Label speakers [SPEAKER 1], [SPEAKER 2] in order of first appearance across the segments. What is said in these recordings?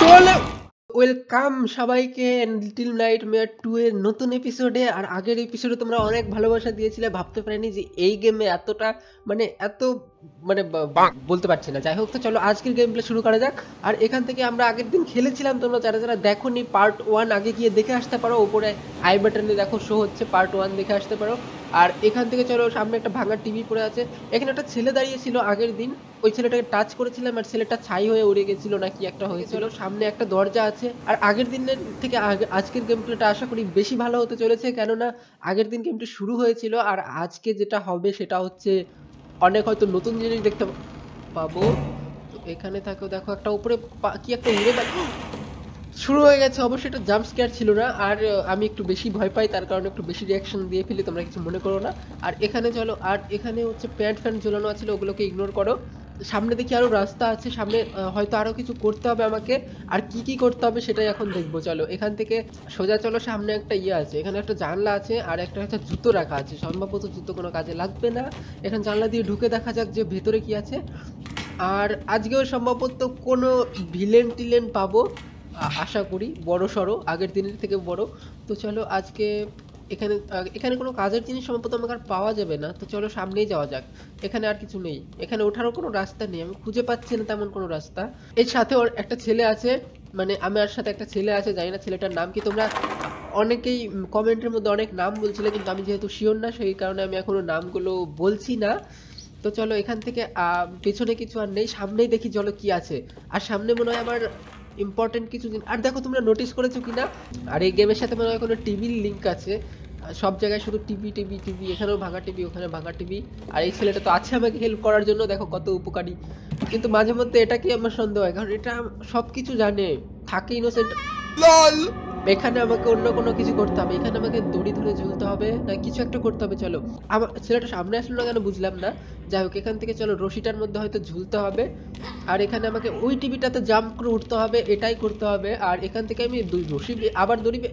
[SPEAKER 1] চলে। ওয়েলকাম সবাইকে little night মেয়ার two এর নতুন এপিসোডে আর আগের এপিসোডে তোমরা অনেক ভালোবাসা দিয়েছিলে, ভাবতে পারিনি যে এই গেমে এতটা মানে এত মানে বলতে পারছি না। যাই হোক তো চলো আজকের গেম প্লে শুরু করা যাক। আর এখান থেকে আমরা আগের দিন খেলেছিলাম তোমরা যারা যারা দেখোনি পার্ট ওয়ান আগে গিয়ে দেখে আসতে পারো। উপরে আই বাটনে দেখো শো হচ্ছে পার্ট ওয়ান দেখে আসতে পারো। আর এখান থেকে চলো সামনে একটা ভাঙা টিভি পড়ে আছে। এখানে একটা ছেলে দাঁড়িয়ে ছিল আগের দিন। ওই ছেলেটাকে টাচ করেছিলাম আর ছেলেটা ছাই হয়ে উড়ে গেছিল না কি একটা হয়েছিল সামনে একটা দরজা আছে। আর আগের দিনের থেকে আজকের গেম প্লেটা আশা করি বেশি ভালো হতে চলেছে। কেননা আগের দিন গেমটি শুরু হয়েছিল। আর আজকে যেটা হবে সেটা হচ্ছে অনেক হয়তো নতুন জিনিস দেখতে পাবো। তো এখানে থাকো দেখো একটা উপরে কি একটা উড়ে দেখো শুরু হয়ে গেছে। অবশ্যই এটা জাম্প স্কেয়ার ছিল না। আর আমি একটু বেশি ভয় পাই, তার কারণে একটু বেশি রিয়াকশন দিয়ে ফেলি, তোমরা কিছু মনে করো না। আর এখানে চলো, আর এখানে হচ্ছে প্যান্ট ফ্যান্ট ঝোলানো আছে, ওগুলোকে ইগনোর করো। সামনে দেখি আরও রাস্তা আছে, সামনে হয়তো আরও কিছু করতে হবে আমাকে। আর কি কি করতে হবে সেটাই এখন দেখব, চলো। এখান থেকে সোজা চলো, সামনে একটা ইয়ে আছে। এখানে একটা জানলা আছে আর একটা একটা জুতো রাখা আছে। সম্ভবত জুতো কোনো কাজে লাগবে না। এখানে জানলা দিয়ে ঢুকে দেখা যাক যে ভেতরে কি আছে। আর আজকেও সম্ভবত কোনো ভিলেন টিলেন পাবো আশা করি। বড় সড়ো, আগের দিনের থেকে বড়। তো চলো, আজকে এখানে এখানে কোনো কাজের জিনিস সম্ভবত আমাকে আর পাওয়া যাবে না। তো চলো সামনেই যাওয়া যাক। এখানে আর কিছু নেই। এখানে ওঠারও কোনো রাস্তা নেই। আমি খুঁজে পাচ্ছি না তেমন কোনো রাস্তা। এর সাথে ওর একটা ছেলে আছে। মানে আমার সাথে একটা ছেলে আছে, জানি না ছেলেটার নাম কি। তোমরা অনেকেই কমেন্টের মধ্যে অনেক নাম বলছিলে, কিন্তু আমি যেহেতু শিওর না, সেই কারণে আমি এখনও নামগুলো বলছি না। তো চলো এখান থেকে পেছনে কিছু আর নেই। সামনেই দেখি চলো কি আছে। আর সামনে মনে হয় আমার ইম্পর্টেন্ট কিছু জিনিস আর দেখো তোমরা নোটিস করেছ কিনা? আর এই গেমের সাথে মনে হয় কোনো টিভির লিংক আছে। সব জায়গায় শুধু টিভি টিভি টিভি এখানেও ভাঙা টিভি ওখানে ভাঙা টিভি আর এই ছেলেটা তো আছে আমাকে হেল্প করার জন্য দেখো কত উপকারী। কিন্তু মাঝে মধ্যে এটা কি আমার সন্দেহ হয়? কারণ এটা সব কিছু জানে থাকে ইনোসেন্ট এখানে আমাকে অন্য কোনো কিছু করতে হবে। এখানে আমাকে দড়ি ধরে ঝুলতে হবে না কিছু একটা করতে হবে চলো। আমার ছেলেটা সামনে আসলো না কেন বুঝলাম না। যাই হোক এখান থেকে চলো রশিটার মধ্যে হয়তো ঝুলতে হবে। আর এখানে আমাকে ওই টিভিটাতে জাম্প করে উঠতে হবে এটাই করতে হবে। আর এখান থেকে আমি দুই রশি আবার দড়ি বে-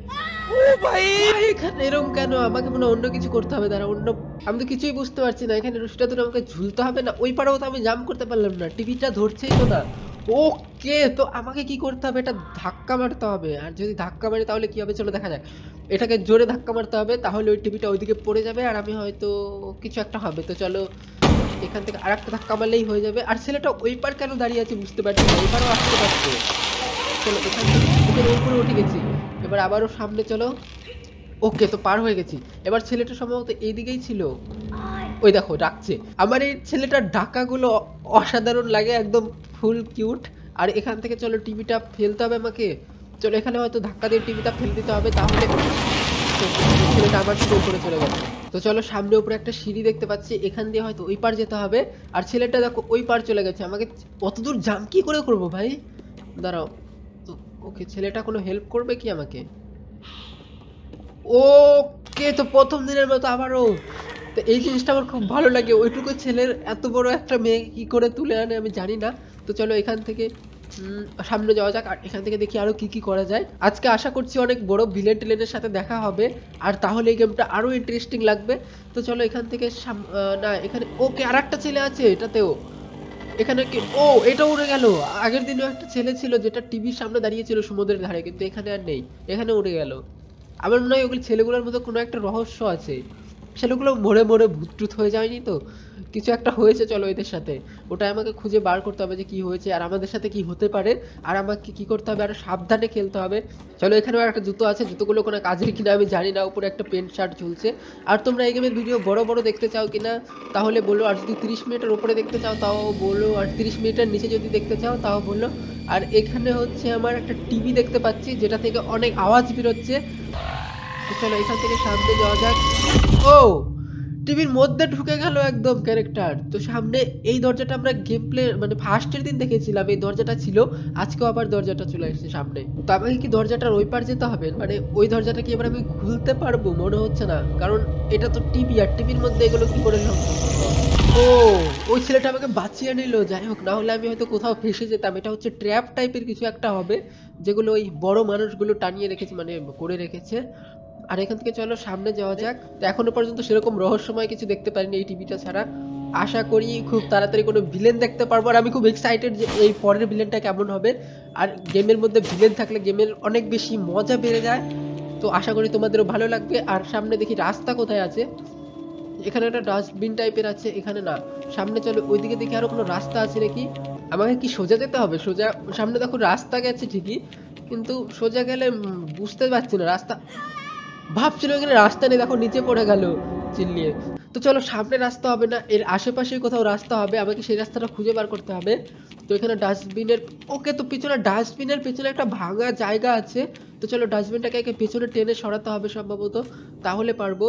[SPEAKER 1] ও ভাই! এখানে এরকম কেন? আমাকে মনে হয় অন্য কিছু করতে হবে। দাঁড়া অন্য আমি তো কিছুই বুঝতে পারছি না। এখানে রশিটা ধরে আমাকে ঝুলতে হবে না। ওই পাড়াও তো আমি জাম্প করতে পারলাম না। টিভিটা ধরছেই তো না। ওকে তো আমাকে কি করতে হবে? এটা ধাক্কা মারতে হবে। আর যদি ধাক্কা মারি তাহলে কি হবে? চলো দেখা যাক। এটাকে জোরে ধাক্কা মারতে হবে, তাহলে ওই টিভিটা ওইদিকে পড়ে যাবে আর আমি হয়তো কিছু একটা হবে। তো চলো, এখান থেকে আর একটা ধাক্কা মারলেই হয়ে যাবে। আর ছেলেটা ওই পার কেন দাঁড়িয়ে আছে বুঝতে পারছি না এবারও আসতে পারছে। চলো, এখান থেকে উপরে উঠে গেছি। এবার আবারও সামনে চলো। ওকে, তো পার হয়ে গেছি। এবার ছেলেটা সম্ভবত এইদিকেই ছিল। ওই দেখো, ডাকছে। আমার এই ছেলেটার ডাকাগুলো অসাধারণ লাগে, একদম ফুল কিউট। আর এখান থেকে চলো টিভিটা ফেলতে হবে আমাকে। চলো, এখানে হয়তো ধাক্কা দিয়ে টিভিটা ফেলে দিতে হবে, তাহলে ছেলেটা আবার শুরু করে চলে গেছে তো চলো, সামনে উপরে একটা সিঁড়ি দেখতে পাচ্ছি, এখান দিয়ে হয়তো ওই পার যেতে হবে। আর ছেলেটা দেখো, ওই পার চলে গেছে। আমাকে অত দূর জাম কি করে করব ভাই? দাঁড়াও, তো ওকে ছেলেটা কোনো হেল্প করবে কি আমাকে? ওকে তো প্রথম দিনের মতো আবারও। তো এই জিনিসটা আমার খুব ভালো লাগে। ওইটুকু ছেলের এত বড় একটা মেয়ে কি করে তুলে আনে আমি জানি না। তো চলো, এখান থেকে সামনে যাওয়া যাক, আর এখান থেকে দেখি আরও কি কি করা যায়। আজকে আশা করছি অনেক বড় ভিলেন টিলেনের সাথে দেখা হবে, আর তাহলে এই গেমটা আরও ইন্টারেস্টিং লাগবে। তো চলো এখান থেকে না, এখানে, ওকে আর একটা ছেলে আছে এটাতেও। এখানে কি, ও, এটা উড়ে গেল। আগের দিনও একটা ছেলে ছিল যেটা টিভির সামনে দাঁড়িয়ে ছিল সমুদ্রের ধারে, কিন্তু এখানে আর নেই, এখানে উড়ে গেল। আমার মনে হয় ওগুলো ছেলেগুলোর মধ্যে কোনো একটা রহস্য আছে। ছেলেগুলো মরে মরে ভূত টুত হয়ে যায়নি তো? কিছু একটা হয়েছে, চলো এদের সাথে। ওটা আমাকে খুঁজে বার করতে হবে যে কি হয়েছে, আর আমাদের সাথে কি হতে পারে, আর আমাকে কি করতে হবে, আর সাবধানে খেলতে হবে। চলো এখানেও একটা জুতো আছে, জুতোগুলো কোনো কাজের কিনা আমি জানি না, উপরে একটা প্যান্ট, শার্ট ঝুলছে। আর তোমরা এই গেমের ভিডিও বড় বড় দেখতে চাও কিনা, তাহলে বলো, আর যদি তিরিশ মিনিটের উপরে দেখতে চাও, তাও বলো, আর তিরিশ মিনিটের নিচে যদি দেখতে চাও, তাও বলো। আর এখানে হচ্ছে আমার একটা টিভি দেখতে পাচ্ছি, যেটা থেকে অনেক আওয়াজ বেরোচ্ছে। চলো, এখান থেকে সামনে যাওয়া যাক। ও! টিভির মধ্যে ঢুকে গেল একদম ক্যারেক্টার তো সামনে এই দরজাটা আমরা গেম প্লে মানে ফার্স্টের দিন দেখেছিলাম, এই দরজাটা ছিল, আজকেও আবার দরজাটা চলে এসেছে সামনে। তো আমাকে কি দরজাটার ওই পার যেতে হবে? মানে ওই দরজাটা কি এবার আমি খুলতে পারব? মনে হচ্ছে না। কারণ এটা তো টিভি আর টিভির মধ্যে এগুলো কি করে সম্ভব ও, ওই ছেলেটা আমাকে বাঁচিয়ে নিল। যাই হোক, না হলে আমি হয়তো কোথাও ফেসে যেতাম। এটা হচ্ছে ট্র্যাপ টাইপের কিছু একটা হবে, যেগুলো ওই বড় মানুষগুলো টানিয়ে রেখেছে মানে করে রেখেছে। আর এখান থেকে চলো, সামনে যাওয়া যাক। তো এখনও পর্যন্ত সেরকম রহস্যময় কিছু দেখতে পারিনি এই টিভিটা ছাড়া। আশা করি খুব তাড়াতাড়ি কোনো ভিলেন দেখতে পারব। আর আমি খুব এক্সাইটেড যে এই পরের ভিলেনটা কেমন হবে। আর গেমের মধ্যে ভিলেন থাকলে গেমের অনেক বেশি মজা বেড়ে যায়। তো আশা করি তোমাদেরও ভালো লাগবে। আর সামনে দেখি রাস্তা কোথায় আছে। এখানে একটা ডাস্টবিন টাইপের আছে, এখানে না। সামনে চলো, ওইদিকে দেখি আরও কোনো রাস্তা আছে নাকি? আমাকে কি সোজা যেতে হবে? সোজা, সামনে দেখো রাস্তা গেছে ঠিকই। কিন্তু সোজা গেলে বুঝতে পারছি না, রাস্তা ভাবছিল এখানে রাস্তা নেই দেখো নিচে পড়ে গেল চিল্লিয়ে। তো চলো সামনে রাস্তা হবে না, এর আশেপাশে কোথাও রাস্তা হবে, আমাকে সেই রাস্তাটা খুঁজে বার করতে হবে। তো এখানে ডাস্টবিনের, ওকে তো পিছনে, ডাস্টবিনের পিছনে একটা ভাঙা জায়গা আছে। তো চলো ডাস্টবিনটাকে একে পেছনে টেনে সরাতে হবে সম্ভবত, তাহলে পারব।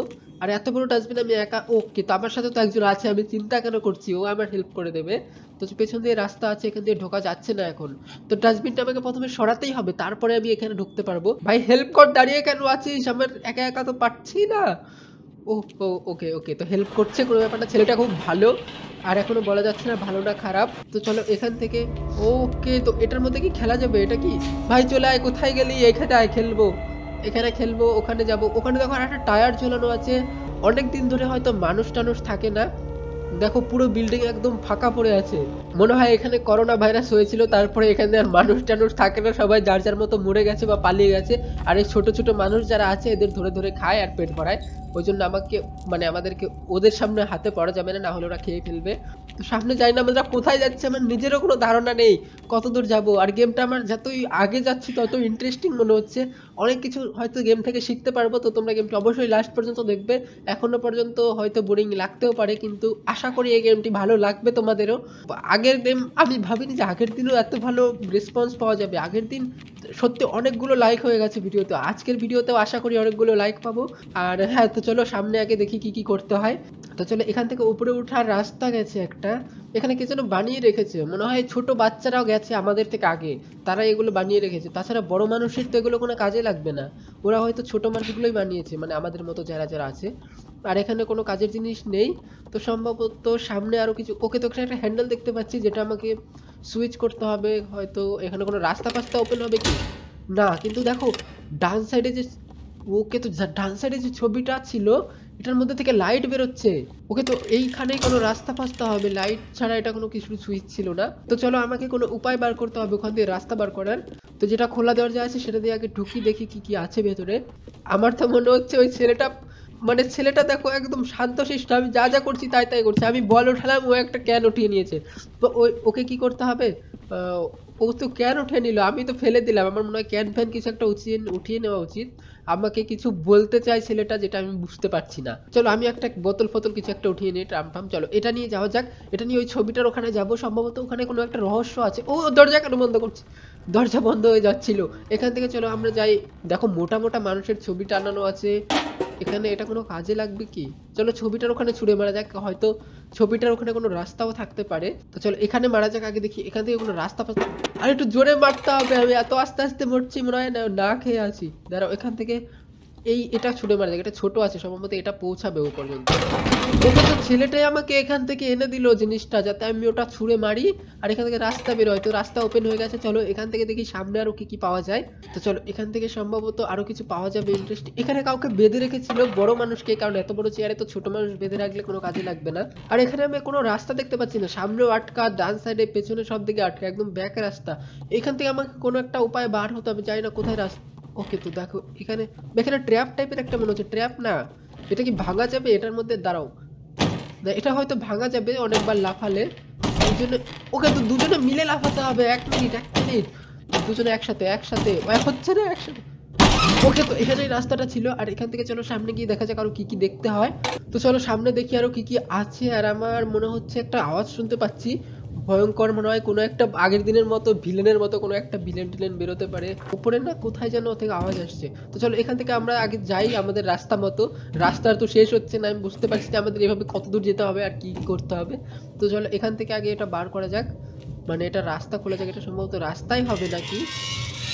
[SPEAKER 1] আর এত বড় ডাস্টবিন আমি একা, ওকে, তো আমার সাথে তো একজন আছে, আমি চিন্তা কেন করছি? ও আমার হেল্প করে দেবে। তো পেছন দিয়ে রাস্তা আছে, এখান দিয়ে ঢোকা যাচ্ছে না এখন। তো ডাস্টবিনটা আমাকে প্রথমে সরাতেই হবে, তারপরে আমি এখানে ঢুকতে পারব। ভাই হেল্প কর, দাঁড়িয়ে কেন আছিস? আমার একা একা তো পারছি না। ও ও, ওকে ওকে। তো হেল্প করছে কোনো ব্যাপারটা। ছেলেটা খুব ভালো। আর এখনও বলা যাচ্ছে না ভালো না খারাপ। তো চলো এখান থেকে। ওকে, তো এটার মধ্যে কি খেলা যাবে? এটা কি? ভাই, চলে আয়, কোথায় গেলি? এখানে আয়, খেলব। এখানে খেলব, ওখানে যাব। ওখানে দেখো একটা টায়ার ঝোলানো আছে। অনেক দিন ধরে হয়তো মানুষ টানুষ থাকে না। দেখো, পুরো বিল্ডিং একদম ফাঁকা পড়ে আছে। মনে হয় এখানে করোনা ভাইরাস হয়েছিল, তারপরে এখানে আর মানুষ টানুষ থাকে না, সবাই যার যার মতো মরে গেছে বা পালিয়ে গেছে। আর এই ছোট ছোট মানুষ যারা আছে, এদের ধরে ধরে খায় আর পেট ভরায়। ওই জন্য আমাকে মানে আমাদেরকে ওদের সামনে হাতে পড়া যাবে না না হলে ওরা খেয়ে ফেলবে। তো সামনে যাই না আমরা কোথায় যাচ্ছি? আমার নিজেরও কোনো ধারণা নেই। কত দূর যাব? আর গেমটা আমার যতই আগে যাচ্ছি তত ইন্টারেস্টিং মনে হচ্ছে। অনেক কিছু হয়তো গেম থেকে শিখতে পারব, তো তোমরা গেমটা অবশ্যই লাস্ট পর্যন্ত দেখবে। এখনও পর্যন্ত হয়তো বোরিং লাগতেও পারে, কিন্তু আশা করি এই গেমটি ভালো লাগবে তোমাদেরও। আগের গেম আমি ভাবিনি যে আগের দিনও এত ভালো রেসপন্স পাওয়া যাবে। আগের দিন সত্যি অনেকগুলো লাইক হয়ে গেছে ভিডিওতে। আজকের ভিডিওতেও আশা করি অনেকগুলো লাইক পাবো। আর হ্যাঁ তো চলো সামনে আগে দেখি কি কি করতে হয়। তো চলো এখান থেকে উপরে ওঠার রাস্তা গেছে একটা। এখানে কে যেন বানিয়ে রেখেছে। মনে হয় ছোট বাচ্চারাও গেছে আমাদের থেকে আগে। তারা এগুলো বানিয়ে রেখেছে। তাছাড়া বড় মানুষের তো এগুলো কোনো কাজে লাগবে না। ওরা হয়তো ছোট মানুষগুলোই বানিয়েছে মানে আমাদের মতো যারা যারা আছে। আর এখানে কোনো কাজের জিনিস নেই। তো সম্ভবত সামনে আরও কিছু, ওকে তো এখানে একটা হ্যান্ডেল দেখতে পাচ্ছি, যেটা আমাকে সুইচ করতে হবে। হয়তো এখানে কোনো রাস্তা ফাস্তা ওপেন হবে কি? না, কিন্তু দেখো, ডান সাইডে যে, ওকে তো, ডান সাইডে যে ছবিটা ছিল এটার মধ্যে থেকে লাইট বেরোচ্ছে। ওকে তো এইখানে কোনো রাস্তা ফাস্তা হবে। লাইট ছাড়া এটা কোনো কিছু সুইচ ছিল না। তো চলো আমাকে কোনো উপায় বার করতে হবে ওখান দিয়ে রাস্তা বার করার। তো যেটা খোলা দরজা আছে সেটা দিয়ে আগে ঢুকি, দেখি কি কি আছে ভেতরে। আমার তো মনে হচ্ছে ওই ছেলেটা মানে ছেলেটা দেখো একদম শান্তশিষ্ট। আমি যা যা করছি তাই তাই করছি। আমি বল উঠালাম, ও একটা ক্যান উঠিয়ে নিয়েছে। তো ওই ওকে কি করতে হবে? ও তো ক্যান উঠে নিল। আমি তো ফেলে দিলাম। আমার মনে হয় ক্যান ফ্যান কিছু একটা উঠিয়ে উঠিয়ে নেওয়া উচিত। আমাকে কিছু বলতে চাই ছেলেটা যেটা আমি বুঝতে পারছি না। চলো, আমি একটা বোতল ফোতল কিছু একটা উঠিয়ে নিয়ে ট্রাম ফাম চলো। এটা নিয়ে যাওয়া যাক। এটা নিয়ে ওই ছবিটার ওখানে যাব। সম্ভবত ওখানে কোনো একটা রহস্য আছে। ও, দরজা কেন বন্ধ করছে? দরজা বন্ধ হয়ে যাচ্ছিল। এখান থেকে চলো আমরা যাই। দেখো মোটা মোটা মানুষের ছবি টানানো আছে। এখানে এটা কোনো কাজে লাগবে কি? চলো ছবিটার ওখানে ছুড়ে মারা যাক। হয়তো ছবিটার ওখানে কোনো রাস্তাও থাকতে পারে। তো চলো এখানে মারা যাক, আগে দেখি। এখান থেকে কোনো রাস্তা আর একটু জোরে মারতে হবে। আমি এত আস্তে আস্তে মরছি, মনে হয় না খেয়ে আছি। দাঁড়াও, এখান থেকে এই এটা ছুড়ে মারা যাক এটা ছোট আছে, সম্ভবত এটা পৌঁছাবে ও পর্যন্ত। দেখো ছেলেটাই আমাকে এখান থেকে এনে দিল জিনিসটা, যাতে আমি ওটা ছুঁড়ে মারি, আর এখান থেকে রাস্তা বের হয় তো রাস্তা ওপেন হয়ে গেছে, চলো এখান থেকে দেখি সামনে আরও কি কি পাওয়া যায়। তো চলো, এখান থেকে সম্ভবত আরও কিছু পাওয়া যাবে ইন্টারেস্ট এখানে কাউকে বেঁধে রেখেছিল বড় মানুষকে, কারণ এত বড় চেয়ারে তো ছোট মানুষ বেঁধে রাখলে কোনো কাজে লাগবে না। আর এখানে আমি কোনো রাস্তা দেখতে পাচ্ছি না, সামনেও আটকা, ডান সাইডে পেছনে সব দিকে আটকা, একদম ব্যাক রাস্তা। এখান থেকে আমাকে কোনো একটা উপায় বার হতে হবে, জানি না কোথায় রাস্তা ওকে তো দেখো, এখানে এখানে ট্র্যাপ টাইপের একটা মনে হচ্ছে ট্র্যাপ না, এটা কি ভাঙা যাবে? এটার মধ্যে দাঁড়াও। না এটা হয়তো ভাঙা যাবে অনেকবার লাফালে। এই জন্য, ওকে তো দুজনে মিলে লাফাতে হবে, এক মিনিট এক মিনিট। দুজনে একসাথে একসাথে। এক হচ্ছে না, একসাথে। ওকে তো এখানে রাস্তাটা ছিল, আর এখান থেকে চলো সামনে গিয়ে দেখা যাক আরও কি কি দেখতে হয়। তো চলো সামনে দেখি আরও কি কি আছে, আর আমার মনে হচ্ছে একটা আওয়াজ শুনতে পাচ্ছি। ভয়ঙ্কর হয়, কোনো একটা আগের দিনের মতো ভিলেনের মতো কোনো একটা ভিলেন টিলেন বেরোতে পারে। উপরে না কোথায় যেন থেকে আওয়াজ আসছে। তো চলো, এখান থেকে আমরা আগে যাই আমাদের রাস্তা মতো। রাস্তার তো শেষ হচ্ছে না, আমি বুঝতে পারছি যে আমাদের এভাবে কত দূর যেতে হবে আর কি করতে হবে। তো চলো, এখান থেকে আগে এটা বার করা যাক। মানে এটা রাস্তা খোলা যাক, এটা সম্ভবত রাস্তাই হবে নাকি?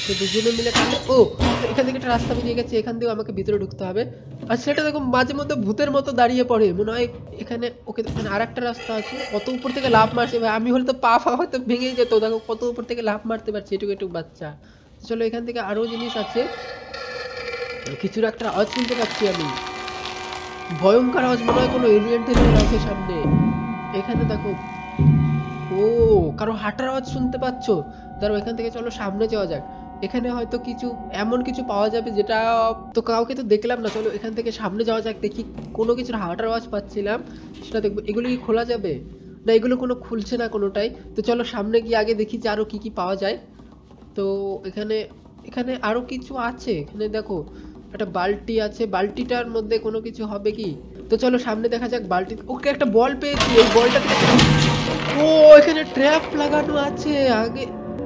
[SPEAKER 1] তো দুজনে মিলে ও, এখান থেকে একটা রাস্তা বেরিয়ে গেছে, এখান থেকেও আমাকে ভিতরে ঢুকতে হবে। আর সেটা দেখো মাঝে মধ্যে ভূতের মতো দাঁড়িয়ে পড়ে। মনে হয় এখানে ওকে এখানে আর একটা রাস্তা আছে। কত উপর থেকে লাফ মারছে ভাই? আমি হলে তো পা ফা হয়তো ভেঙে যেত। দেখো কত উপর থেকে লাফ মারতে পারছে এটুকু এটুকু বাচ্চা। চলো এখান থেকে আরও জিনিস আছে। কিছুর একটা আওয়াজ শুনতে পাচ্ছি আমি। ভয়ঙ্কর আওয়াজ, মনে হয় কোনো এলিয়েন টেলিয়েন আছে সামনে। এখানে দেখো। ও, কারও হাঁটার আওয়াজ শুনতে পাচ্ছ? দাঁড়াও এখান থেকে চলো সামনে যাওয়া যাক। এখানে হয়তো কিছু, এমন কিছু পাওয়া যাবে যেটা তো কাউকে তো দেখলাম না। চলো এখান থেকে সামনে যাওয়া যাক, দেখি কোনো কিছুর হাওয়াটার আওয়াজ পাচ্ছিলাম। সেটা দেখব, এগুলো কি খোলা যাবে? না, এগুলো কোনো খুলছে না কোনোটাই। তো চলো সামনে গিয়ে আগে দেখি যে আরও কি কি পাওয়া যায়। তো এখানে এখানে আরও কিছু আছে। এখানে দেখো, একটা বালতি আছে। বালতিটার মধ্যে কোনো কিছু হবে কি? তো চলো সামনে দেখা যাক বালতি, ওকে একটা বল পেয়েছি। এই বলটা ও, এখানে ট্র্যাপ লাগানো আছে। আগে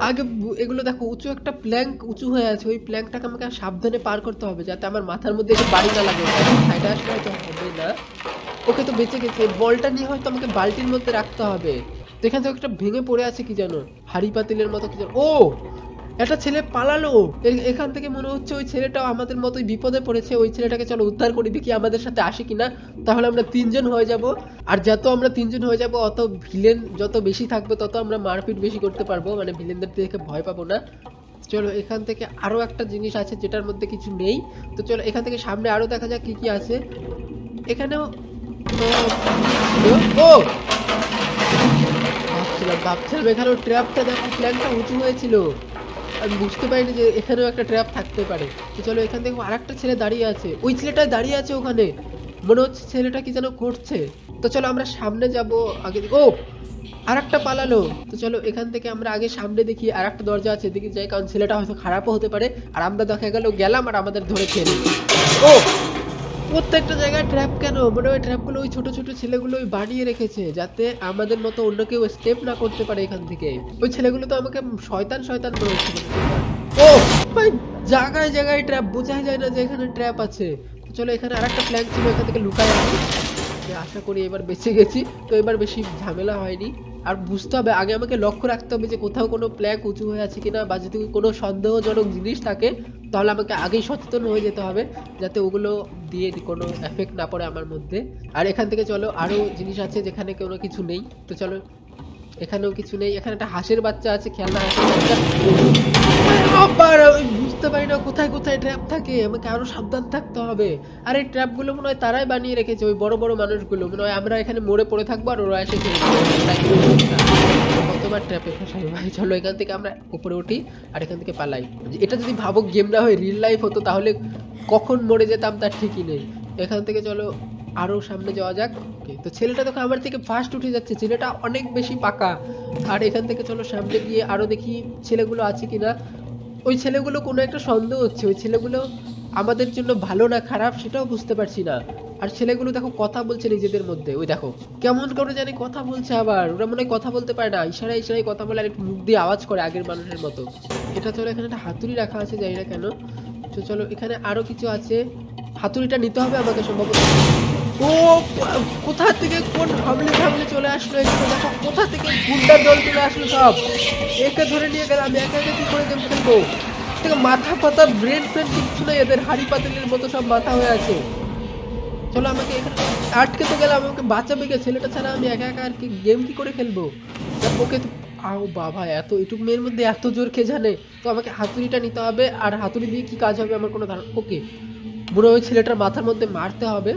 [SPEAKER 1] আগে এগুলো দেখো, উঁচু একটা প্ল্যাঙ্ক উঁচু হয়ে আছে, ওই প্ল্যাঙ্কটাকে আমাকে সাবধানে পার করতে হবে যাতে আমার মাথার মধ্যে একটু বাড়ি না লাগে। সাইডে আসলে হয়তো হবে না। ওকে তো বেঁচে গেছে। বলটা নিয়ে হয়তো আমাকে বালতির মধ্যে রাখতে হবে। তো এখান থেকে একটা ভেঙে পড়ে আছে কি জানো হাড়ি পাতিলের মতো কি জানো ও! একটা ছেলে পালালো। এখান থেকে মনে হচ্ছে ওই ছেলেটাও আমাদের মতোই বিপদে পড়েছে, ওই ছেলেটাকে চলো উদ্ধার করি, দেখি আমাদের সাথে আসে কিনা। তাহলে আমরা তিনজন হয়ে যাব। আর যত আমরা তিনজন হয়ে যাব, অত ভিলেন যত বেশি থাকবে, তত আমরা মারপিট বেশি করতে পারব। মানে ভিলেনদের দেখে ভয় পাবো না। চলো, এখান থেকে আরও একটা জিনিস আছে যেটার মধ্যে কিছু নেই। তো চলো, এখান থেকে সামনে আরও দেখা যাক কি কি আছে। এখানেও ও! ভাবছিলাম ভাবছিলাম, এখানেও ট্র্যাপটা দেখো প্ল্যানটা উঁচু হয়েছিল। আমি বুঝতে পারিনি যে এখানেও একটা ট্র্যাপ থাকতে পারে। তো চলো এখান থেকে আর একটা ছেলে দাঁড়িয়ে আছে। ওই ছেলেটা দাঁড়িয়ে আছে ওখানে। মনে হচ্ছে ছেলেটা কি যেন করছে। তো চলো আমরা সামনে যাব আগে ও! আরেকটা পালালো। তো চলো এখান থেকে আমরা আগে সামনে দেখি আর একটা দরজা আছে। দেখি যাই, কারণ ছেলেটা হয়তো খারাপও হতে পারে। আর আমরা দেখা গেল, গেলাম আর আমাদের ধরে খেয়ে ও! প্রত্যেকটা জায়গায় ট্র্যাপ কেন? মনে হয় ট্র্যাপগুলো ওই ছোট ছোট ছেলেগুলো ওই বানিয়ে রেখেছে যাতে আমাদের মতো অন্য কেউ স্টেপ না করতে পারে এখান থেকে। ওই ছেলেগুলো তো আমাকে শয়তান শয়তান হচ্ছে ও ভাই, জায়গায় জায়গায় ট্র্যাপ বোঝাই যায় না যে এখানে ট্র্যাপ আছে। চলো, এখানে আরেকটা প্ল্যান ছিল, এখান থেকে লুকাই আসি যে আশা করি এবার বেঁচে গেছি। তো এবার বেশি ঝামেলা হয়নি। আর বুঝতে হবে, আগে আমাকে লক্ষ্য রাখতে হবে যে কোথাও কোনো প্ল্যাক উঁচু হয়ে আছে কিনা বা যদি কোনো সন্দেহজনক জিনিস থাকে, তাহলে আমাকে আগেই সচেতন হয়ে যেতে হবে যাতে ওগুলো দিয়ে কোনো এফেক্ট না পড়ে আমার মধ্যে। আর এখান থেকে চলো, আরও জিনিস আছে যেখানে কোনো কিছু নেই। তো চলো, এখানেও কিছু নেই। এখানে একটা হাঁসের বাচ্চা আছে, খেলনা হাঁসের বাচ্চা না কোথায় ট্র্যাপ থাকে আমাকে আরও সাবধান থাকতে হবে। আর এই ট্র্যাপগুলো মনে হয় তারাই বানিয়ে রেখেছে ওই বড় বড় মানুষগুলো। মনে হয় আমরা এখানে মরে পড়ে থাকব আর ওরা এসে না। কতবার ট্র্যাপে ফসাই ভাই চলো এখান থেকে আমরা উপরে উঠি আর এখান থেকে পালাই। এটা যদি ভাবো গেম না হয়ে রিয়েল লাইফ হতো তাহলে কখন মরে যেতাম তার ঠিকই নেই। এখান থেকে চলো আরও সামনে যাওয়া যাক। Okay, তো ছেলেটা দেখো আমার থেকে ফার্স্ট উঠে যাচ্ছে ছেলেটা অনেক বেশি পাকা। আর এখান থেকে চলো সামনে গিয়ে আরও দেখি ছেলেগুলো আছে কিনা। ওই ছেলেগুলো কোনো একটা সন্দেহ হচ্ছে, ওই ছেলেগুলো আমাদের জন্য ভালো না খারাপ সেটাও বুঝতে পারছি না। আর ছেলেগুলো দেখো কথা বলছে নিজেদের মধ্যে। ওই দেখো, কেমন করে জানি কথা বলছে আবার, ওরা মনে কথা বলতে পারে না, ইশারায় ইশারায় কথা বলে আর একটু মুখ দিয়ে আওয়াজ করে আগের মানুষের মতো। এটা চলো এখানে একটা হাতুড়ি রাখা আছে, জানি না কেন। তো চলো এখানে আরও কিছু আছে। হাতুড়িটা নিতে হবে আমাকে সম্ভবত। ও, কোথা থেকে কোন হামলে হামলে চলে আসলো এখানে দেখো কোথা থেকে গুন্ডার দল চলে আসলো সব? একে ধরে নিয়ে গেলাম আমি একা একা কি করে গেম খেলব? থেকে মাথা পাতা ব্রেন ফ্রেন কিচ্ছু নেই, এদের হাড়ি পাতিলের মতো সব মাথা হয়ে আছে। চলো আমাকে এখানে আটকে তো গেলাম, আমাকে বাঁচাবে কে? ছেলেটা ছাড়া আমি একা একা আর কি গেম কি করে খেলব? ওকে তো আও বাবা, এত, এটুক মেয়ের মধ্যে এত জোর কে জানে? তো আমাকে হাতুড়িটা নিতে হবে, আর হাতুড়ি দিয়ে কি কাজ হবে আমার কোনো ধারণা ওকে হয় ওই ছেলেটার মাথার মধ্যে মারতে হবে।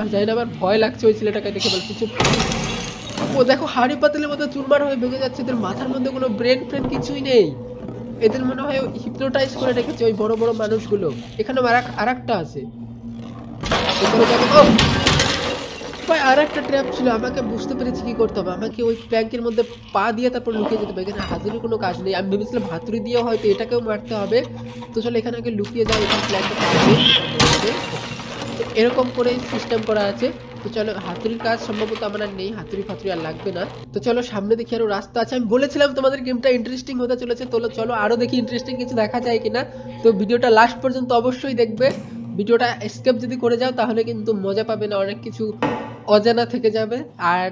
[SPEAKER 1] আর জানি না আমার ভয় লাগছে ওই ছেলেটাকে দেখে বলছি, চুপ ও দেখো হাড়ি পাতিলের মধ্যে চুরমার হয়ে ভেঙে যাচ্ছে, এদের মাথার মধ্যে কোনো ব্রেন ফ্রেন কিছুই নেই। এদের মনে হয় হিপনোটাইজ করে রেখেছে ওই বড় বড় মানুষগুলো। এখানে আর একটা আছে! ভাই আর একটা ট্র্যাপ ছিল, আমাকে বুঝতে পেরেছি কি করতে হবে। আমাকে ওই প্ল্যাঙ্কের মধ্যে পা দিয়ে তারপর লুকিয়ে যেতে হবে। এখানে হাতুড়ির কোনো কাজ নেই। আমি ভেবেছিলাম হাতুড়ি দিয়ে হয়তো এটাকেও মারতে হবে। তো চলো এখানে আগে লুকিয়ে যাও এখানে প্ল্যাঙ্কটা এরকম করে সিস্টেম করা আছে। তো চলো, হাতুড়ির কাজ সম্ভবত আমার আর নেই, হাতুড়ি ফাতুড়ি আর লাগবে না। তো চলো, সামনে দেখি আরও রাস্তা আছে। আমি বলেছিলাম তোমাদের গেমটা ইন্টারেস্টিং হতে চলেছে। তো চলো আরও দেখি ইন্টারেস্টিং কিছু দেখা যায় কিনা। তো ভিডিওটা লাস্ট পর্যন্ত অবশ্যই দেখবে। ভিডিওটা স্কেপ যদি করে যাও, তাহলে কিন্তু মজা পাবে না, অনেক কিছু অজানা থেকে যাবে। আর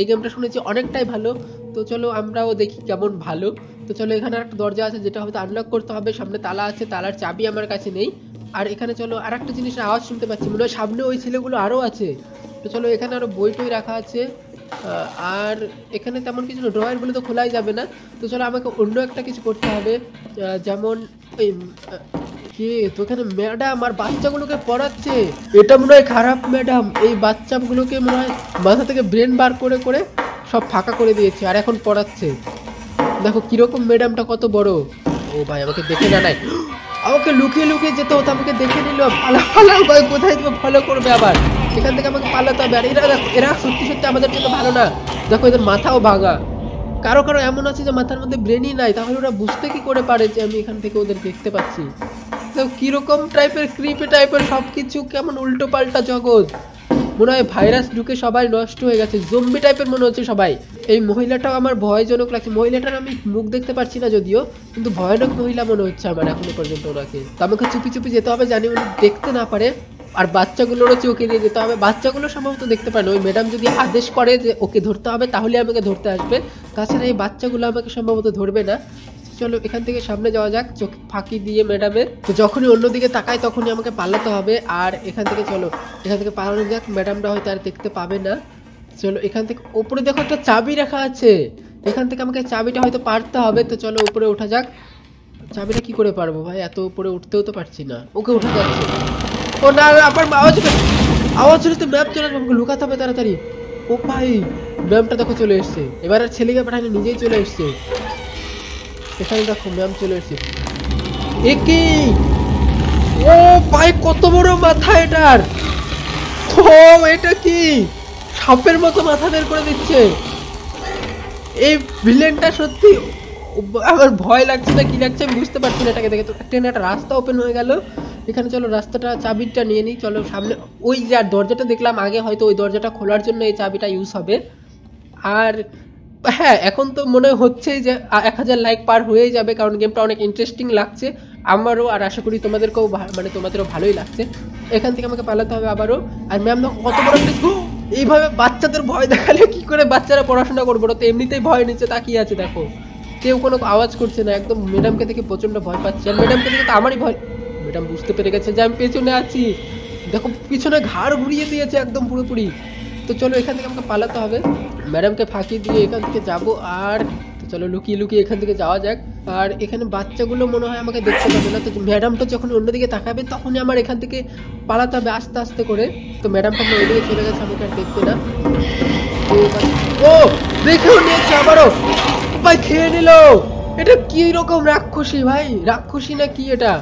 [SPEAKER 1] এই গেমটা শুনেছি অনেকটাই ভালো। তো চলো, আমরাও দেখি কেমন ভালো। তো চলো, এখানে একটা দরজা আছে, যেটা হয়তো আনলক করতে হবে। সামনে তালা আছে, তালার চাবি আমার কাছে নেই। আর এখানে চলো আর একটা জিনিসের আওয়াজ শুনতে পাচ্ছি। মনে হয় সামনে ওই ছেলেগুলো আরও আছে। তো চলো এখানে আরও বই টই রাখা আছে। আর এখানে তেমন কিছু না, ড্রয়ার বলে তো খোলাই যাবে না। তো চলো আমাকে অন্য একটা কিছু করতে হবে। যেমন ওই কে, তো এখানে ম্যাডাম আর বাচ্চাগুলোকে পড়াচ্ছে। এটা মনে হয় খারাপ ম্যাডাম। এই বাচ্চাগুলোকে মনে হয় মাথা থেকে ব্রেন বার করে করে সব ফাঁকা করে দিয়েছে আর এখন পড়াচ্ছে। দেখো কীরকম ম্যাডামটা কত বড়। ও ভাই, আমাকে দেখে না আমাকে লুকিয়ে লুকিয়ে যেতে হতো, আমাকে দেখে নিল, পালা পালা কোথায় তুমি ফলো করবে আবার? এখান থেকে আমাকে পালাতে হবে আর এরা এরা সত্যি সত্যি আমাদের জন্য ভালো না। দেখো, এদের মাথাও ভাঙা। কারও কারও এমন আছে যে মাথার মধ্যে ব্রেনই নাই, তাহলে ওরা বুঝতে কি করে পারে যে আমি এখান থেকে ওদের দেখতে পাচ্ছি? তো কীরকম টাইপের ক্রিপি টাইপের সব কিছু কেমন উল্টো পাল্টা জগৎ? মনে হয় ভাইরাস ঢুকে সবাই নষ্ট হয়ে গেছে। জম্বি টাইপের মনে হচ্ছে সবাই। এই মহিলাটাও আমার ভয়জনক লাগছে। মহিলাটার আমি মুখ দেখতে পারছি না যদিও, কিন্তু ভয়ানক মহিলা মনে হচ্ছে আমার এখনও পর্যন্ত ওনাকে। তো আমাকে চুপি চুপি যেতে হবে, জানি উনি দেখতে না পারে। আর বাচ্চাগুলোরও চোখে দিয়ে যেতে হবে। বাচ্চাগুলো সম্ভবত দেখতে পারে না। ওই ম্যাডাম যদি আদেশ করে যে ওকে ধরতে হবে তাহলে আমাকে ধরতে আসবে। তাছাড়া এই বাচ্চাগুলো আমাকে সম্ভবত ধরবে না। চলো এখান থেকে সামনে যাওয়া যাক, চোখ ফাঁকি দিয়ে ম্যাডামের। তো যখনই অন্যদিকে তাকাই তখনই আমাকে পালাতে হবে। আর এখান থেকে চলো, এখান থেকে পালানো যাক, ম্যাডামরা হয়তো আর দেখতে পাবে না। চলো এখান থেকে উপরে দেখো একটা চাবি রাখা আছে। এখান থেকে আমাকে চাবিটা হয়তো পারতে হবে, তো চলো উপরে ওঠা যাক। চাবিটা কি করে পারব ভাই? এত উপরে উঠতেও তো পারছি না। ওকে, উঠে যাচ্ছে ও না আবার আওয়াজ। আওয়াজ হলে তো ম্যাপ চলে আসবে, আমাকে লুকাতে হবে তাড়াতাড়ি। ও ভাই ম্যামটা দেখো চলে এসছে। এবার আর ছেলেকে পাঠানি নিজেই চলে এসছে। এখানে দেখো ম্যাম চলে এসছে। এ কি? ও ভাই, কত বড় মাথা এটার। ও, এটা কি? সাপের মতো মাথা বের করে দিচ্ছে। এই ভিলেনটা সত্যি, আমার ভয় লাগছে না, কি লাগছে আমি বুঝতে পারছি না এটাকে দেখে। তো ট্রেনে একটা রাস্তা ওপেন হয়ে গেল। এখানে চলো, রাস্তাটা, চাবিটা নিয়ে নিই, চলো সামনে। ওই যে দরজাটা দেখলাম আগে, হয়তো ওই দরজাটা খোলার জন্য এই চাবিটা ইউজ হবে। আর হ্যাঁ এখন তো মনে হচ্ছে যে এক হাজার লাইক পার হয়ে যাবে, কারণ গেমটা অনেক ইন্টারেস্টিং লাগছে। আমারও আর আশা করি তোমাদেরকেও মানে তোমাদেরও ভালোই লাগছে। এখান থেকে আমাকে পালাতে হবে আবারও। আর ম্যাম কত বড় এইভাবে বাচ্চাদের ভয় দেখালে কি করে বাচ্চারা পড়াশোনা করব? তো এমনিতেই ভয় নিচ্ছে, তাকিয়ে আছে, দেখো। কেউ কোনো আওয়াজ করছে না, একদম ম্যাডামকে দেখে প্রচণ্ড ভয় পাচ্ছে। আর ম্যাডামকে দেখে তো আমারই ভয়। ম্যাডাম বুঝতে পেরে গেছে যে আমি পেছনে আছি। দেখো, পিছনে ঘাড় ঘুরিয়ে দিয়েছে একদম পুরোপুরি। তো চলো এখান থেকে আমাকে পালাতে হবে। ম্যাডামকে ফাঁকি দিয়ে এখান থেকে যাব আর চলো লুকিয়ে লুকিয়ে এখান থেকে যাওয়া যাক। আর এখানে বাচ্চাগুলো মনে হয় আমাকে দেখতে পাবে না। তো ম্যাডামটা যখন অন্যদিকে তাকাবে তখনই আমার এখান থেকে পালাতে হবে আস্তে আস্তে করে। তো ম্যাডামটা আমার ওইদিকে চলে গেছে, আমাকে আর দেখতে না। ও, দেখেও নিয়েছে আবারও। ভাই, খেয়ে নিল। এটা কি রকম রাক্ষসী ভাই? রাক্ষসী না কি এটা?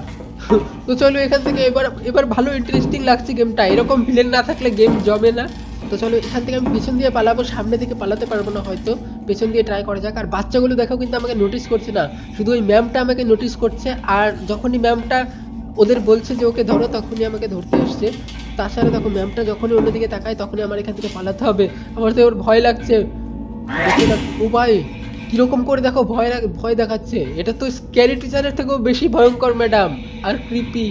[SPEAKER 1] তো চলো এখান থেকে এবার এবার ভালো ইন্টারেস্টিং লাগছে গেমটা এরকম ভিলেন না থাকলে গেম জমে না। তো চলো এখান থেকে আমি পেছন দিয়ে পালাবো সামনে দিকে পালাতে পারব না হয়তো। পেছন দিয়ে ট্রাই করা যাক। আর বাচ্চাগুলো দেখো কিন্তু আমাকে নোটিস করছে না। শুধু ওই ম্যামটা আমাকে নোটিস করছে আর যখনই ম্যামটা ওদের বলছে যে ওকে ধরো, তখনই আমাকে ধরতে এসছে। তাছাড়া দেখো ম্যামটা যখনই অন্যদিকে তাকায়, তখনই আমার এখান থেকে পালাতে হবে। আমার তো ওর ভয় লাগছে। ও ভাই। কীরকম করে দেখো ভয় ভয় দেখাচ্ছে? এটা তো স্ক্যারি টিচারের থেকেও বেশি ভয়ঙ্কর ম্যাডাম আর ক্রিপি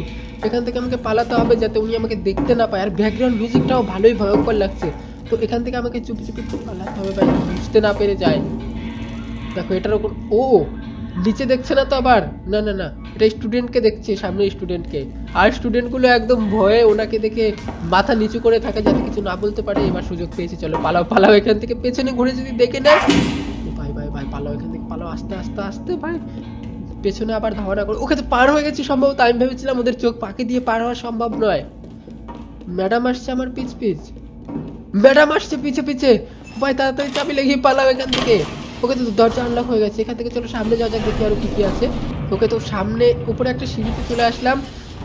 [SPEAKER 1] এখান থেকে আমাকে পালাতে হবে যাতে উনি আমাকে দেখতে না পায়। আর ব্যাকগ্রাউন্ড মিউজিকটাও ভালোই ভয়ঙ্কর লাগছে। তো এখান থেকে আমাকে চুপি চুপি পালাতে হবে ভাই। বুঝতে না পেরে যায়। দেখো, এটার ওপর ও, নিচে দেখছে না তো আবার? না না না। এটা স্টুডেন্টকে দেখছে, সামনে স্টুডেন্টকে আর স্টুডেন্টগুলো একদম ভয়ে ওনাকে দেখে মাথা নিচু করে থাকে যাতে কিছু না বলতে পারে। এবার সুযোগ পেয়েছে। চলো পালাও পালাও। এখান থেকে পেছনে ঘুরে যদি দেখে নেয় ভাই, পালাও এখান থেকে, পালাও, আস্তে আস্তে আস্তে, ভাই। পেছনে আবার ধাওয়া করে ওকে তো পার হয়ে গেছি সম্ভবত আমি ভেবেছিলাম ওদের চোখ পাকি দিয়ে পার হওয়া সম্ভব নয়। ম্যাডাম আসছে আমার পিছ পিছ। ম্যাডাম আসছে পিছে পিছে। ভাই, তাড়াতাড়ি চাবি লেগে পালাও এখান থেকে। ওকে তো দরজা আনলক হয়ে গেছে, এখান থেকে চলো সামনে যাওয়া যাক, দেখি আরও কি কি আছে। ওকে তো সামনে, উপরে একটা সিঁড়িতে চলে আসলাম।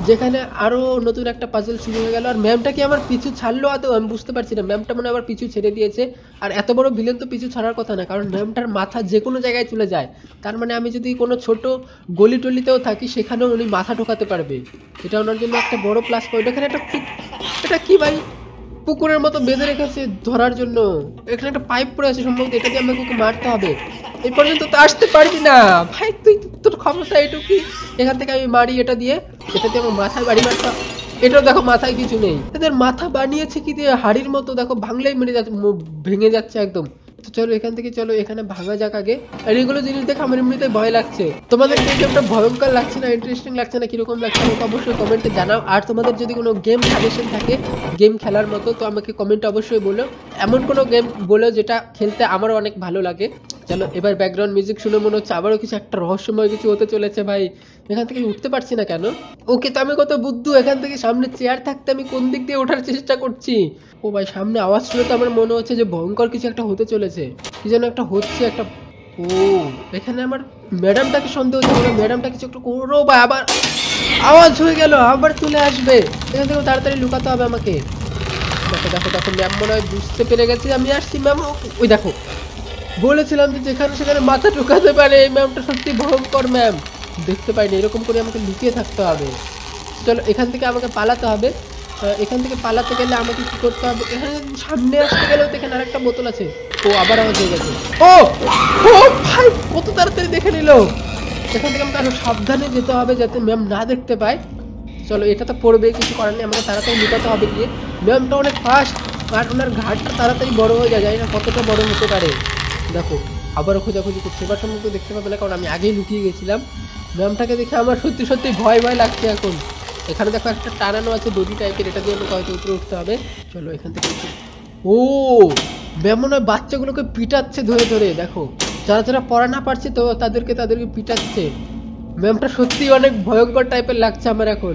[SPEAKER 1] যেখানে আরও নতুন একটা পাজেল শুরু হয়ে গেল। আর ম্যামটা কি আমার পিছু ছাড়লো আদৌ? আমি বুঝতে পারছি না। ম্যামটা মানে আবার পিছু ছেড়ে দিয়েছে। আর এত বড় ভিলেন তো পিছু ছাড়ার কথা না। কারণ ম্যামটার মাথা যে কোনো জায়গায় চলে যায়। তার মানে আমি যদি কোনো ছোট গলি টলিতেও থাকি, সেখানেও উনি মাথা ঢোকাতে পারবে। এটা ওনার জন্য একটা বড় প্লাস পয়েন্ট এখানে একটা এটা কি ভাই? পুকুরের মতো বেঁধে রেখেছে ধরার জন্য। এখানে একটা পাইপ পড়ে আছে সম্ভবত এটা দিয়ে আমাকে মারতে হবে। এই পর্যন্ত তো আসতে পারবি না। ভাই, তুই তোর ক্ষমতা এটুকুই। এখান থেকে আমি মারি এটা দিয়ে। এটা দিয়ে আমার মাথায় বাড়ি মারতে হবে। এটাও দেখো মাথায় কিছু নেই। এদের মাথা বানিয়েছে কি দিয়ে? হাড়ির মতো দেখো, ভাঙলেই মেরে যাচ্ছে ভেঙে যাচ্ছে একদম। তো চলো এখান থেকে চলো, এখানে ভাঙা যাক আগে। আর এগুলো জিনিস দেখে আমার এমনিতে ভয় লাগছে। তোমাদের গেমটা ভয়ঙ্কর লাগছে না ইন্টারেস্টিং লাগছে না, কীরকম লাগছে আমাকে অবশ্যই কমেন্টে জানাও। আর তোমাদের যদি কোনো গেম সাজেশন থাকে গেম খেলার মতো, তো আমাকে কমেন্টে অবশ্যই বলো। এমন কোনো গেম বলো যেটা খেলতে আমারও অনেক ভালো লাগে। চলো, এবার ব্যাকগ্রাউন্ড মিউজিক শুনে মনে হচ্ছে আবারও কিছু একটা রহস্যময় কিছু হতে চলেছে ভাই। এখান থেকে উঠতে পারছি না কেন? ওকে তো আমি কত বুদ্ধু, এখান থেকে সামনে চেয়ার থাকতে আমি কোন দিক দিয়ে ওঠার চেষ্টা করছি? ও ভাই, সামনে আওয়াজ শুনে তো আমার মনে হচ্ছে যে ভয়ঙ্কর কিছু একটা হতে চলেছে। কি যেন একটা হচ্ছে একটা ও, এখানে আমার ম্যাডামটাকে সন্দেহ হচ্ছে ম্যাডামটা কিছু একটু করো বা আবার আওয়াজ হয়ে গেল, আবার চলে আসবে। এখান থেকে তাড়াতাড়ি লুকাতে হবে আমাকে। দেখো দেখো দেখো ম্যাম মনে হয় বুঝতে পেরে গেছে, আমি আসছি ম্যাম ওই দেখো। বলেছিলাম যে যেখানে সেখানে মাথা ঢুকাতে পারে, এই ম্যামটা সত্যি ভয়ঙ্কর ম্যাম দেখতে পাইনি, এরকম করে আমাকে লুকিয়ে থাকতে হবে। চলো, এখান থেকে আমাকে পালাতে হবে। এখান থেকে পালাতে গেলে আমাকে কি করতে হবে? এখানে সামনে আসতে গেলেও তো এখানে আরেকটা বোতল আছে। ও, আবার আওয়াজ হয়ে গেছে। ও ও, ভাই, কত তাড়াতাড়ি দেখে নিল। এখান থেকে আমাকে আরও সাবধানে যেতে হবে যাতে ম্যাম না দেখতে পায়। চলো, এটা তো পড়বে, কিছু করার নেই, আমাকে তাড়াতাড়ি লুকাতে হবে গিয়ে। ম্যামটা অনেক ফাস্ট আর ওনার ঘাটটা তাড়াতাড়ি বড় হয়ে যায় না কতটা বড় হতে পারে। দেখো, আবারও খোঁজাখুঁজি করছে। এবার সম্ভবত দেখতে পাবে না, কারণ আমি আগেই লুকিয়ে গেছিলাম। ম্যামটাকে দেখে আমার সত্যি সত্যি ভয় ভয় লাগছে এখন। এখানে দেখো একটা টানানো আছে দড়ি টাইপের এটা দিয়ে আমাকে হয়তো উপরে উঠতে হবে। চলো এখান থেকে ও ম্যাম মনে হয় বাচ্চাগুলোকে পিটাচ্ছে ধরে ধরে, দেখো। যারা যারা পড়া না পারছে তো তাদেরকে তাদেরকে পিটাচ্ছে। ম্যামটা সত্যি অনেক ভয়ঙ্কর টাইপের লাগছে আমার এখন।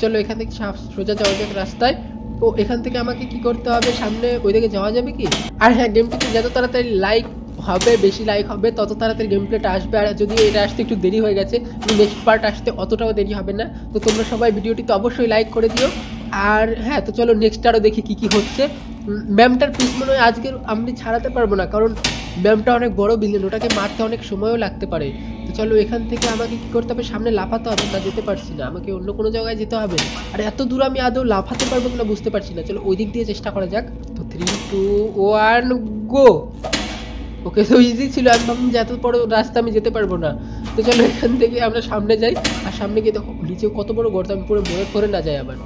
[SPEAKER 1] চলো এখান থেকে সোজা যাওয়া যাক রাস্তায়। তো এখান থেকে আমাকে কি করতে হবে? সামনে ওইদিকে যাওয়া যাবে কি? আর হ্যাঁ গেমটিতে যত তাড়াতাড়ি লাইক হবে, বেশি লাইক হবে, তত তাড়াতাড়ি গেম প্লেটা আসবে। আর যদি এটা আসতে একটু দেরি হয়ে গেছে নেক্সট পার্ট আসতে অতটাও দেরি হবে না। তো তোমরা সবাই ভিডিওটি তো অবশ্যই লাইক করে দিও। আর হ্যাঁ তো চলো নেক্সট আরও দেখি কি কি হচ্ছে। ম্যামটার পিস মনে হয় আজকের আমি ছাড়াতে পারব না, কারণ ম্যামটা অনেক বড় বিল্ডিং ওটাকে মারতে অনেক সময়ও লাগতে পারে। তো চলো এখান থেকে আমাকে কি করতে হবে? সামনে লাফাতে হবে না যেতে পারছি না। আমাকে অন্য কোনো জায়গায় যেতে হবে। আর এত দূর আমি আদৌ লাফাতে পারব কিনা বুঝতে পারছি না। চলো ওই দিক দিয়ে চেষ্টা করা যাক। তো three two one go okay তো ইজি ছিল আমি ভাবলাম যে এত বড় রাস্তা আমি যেতে পারব না। তো চলো এখান থেকে আমরা সামনে যাই, আর সামনে গিয়ে দেখো নিচেও কত বড় গর্ত, আমি পুরো মনে করে না যাই আবার।